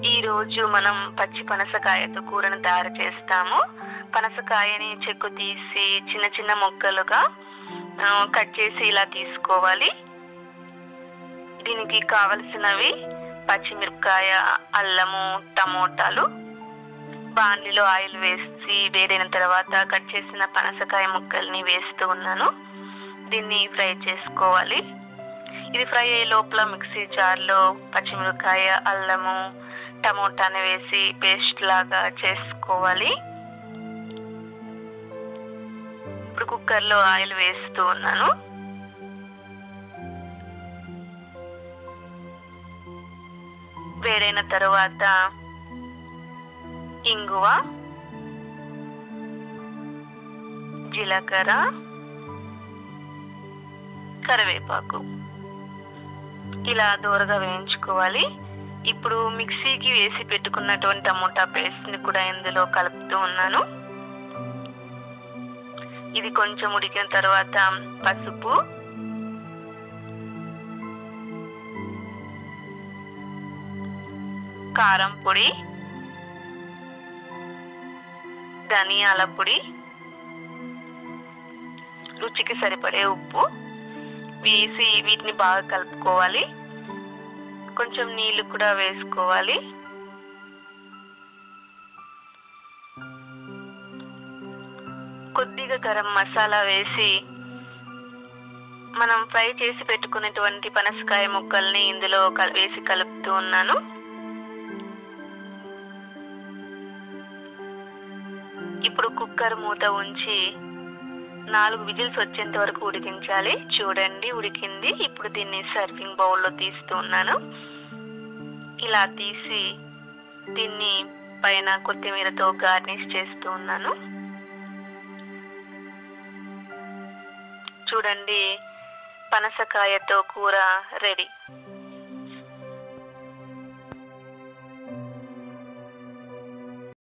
ఈ రోజు మనం పచ్చి పనసకాయతో కూరను తయారు చేస్తాము. పనసకాయని చెక్కు తీసి చిన్న చిన్న ముక్కలుగా కట్ చేసి ఇలా తీసుకోవాలి. దీనికి కావలసినవి పచ్చిమిరపకాయ అల్లము టమోటాలు బాండిలో ఆయిల్ వేసి వేడైన తర్వాత కట్ చేసిన పనసకాయ ముక్కల్ని వేస్తూ ఉన్నాను. దీన్ని ఫ్రై చేసుకోవాలి. ఇది ఫ్రై అయ్యే లోపల మిక్సీ జార్లో పచ్చిమిరపకాయ అల్లము టమోటాని వేసి పేస్ట్ లాగా చేసుకోవాలి. ఇప్పుడు కుక్కర్లో ఆయిల్ వేస్తూ ఉన్నాను. వేడైన తర్వాత ఇంగువ జీలకర్ర కరివేపాకు. ఇలా దూరగా వేయించుకోవాలి. ఇప్పుడు మిక్సీకి వేసి పెట్టుకున్నటువంటి టమోటా పేస్ట్ని కూడా ఇందులో కలుపుతూ ఉన్నాను. ఇది కొంచెం ఉడికిన తర్వాత పసుపు. కారం పొడి. ధనియాల పొడి. రుచికి సరిపడే ఉప్పు. వేసి వీటిని బాగా కలుపుకోవాలి. కొంచెం నీళ్ళు కూడా వేసుకోవాలి. కొద్దిగా గరం మసాలా వేసి మనం ఫ్రై చేసి పెట్టుకున్నటువంటి పనసకాయ ముక్కల్ని ఇందులో వేసి కలుపుతూ ఉన్నాను. ఇప్పుడు కుక్కర్ మూత ఉంచి నాలుగు విజిల్స్ వచ్చేంత వరకు ఉడికించాలి. చూడండి ఉడికింది. ఇప్పుడు దీన్ని సర్వింగ్ బౌల్లో తీస్తూ ఉన్నాను. ఇలా తీసి దీన్ని పైన కొత్తిమీరతో గార్నిష్ చేస్తూ ఉన్నాను. చూడండి పనసకాయతో కూర రెడీ.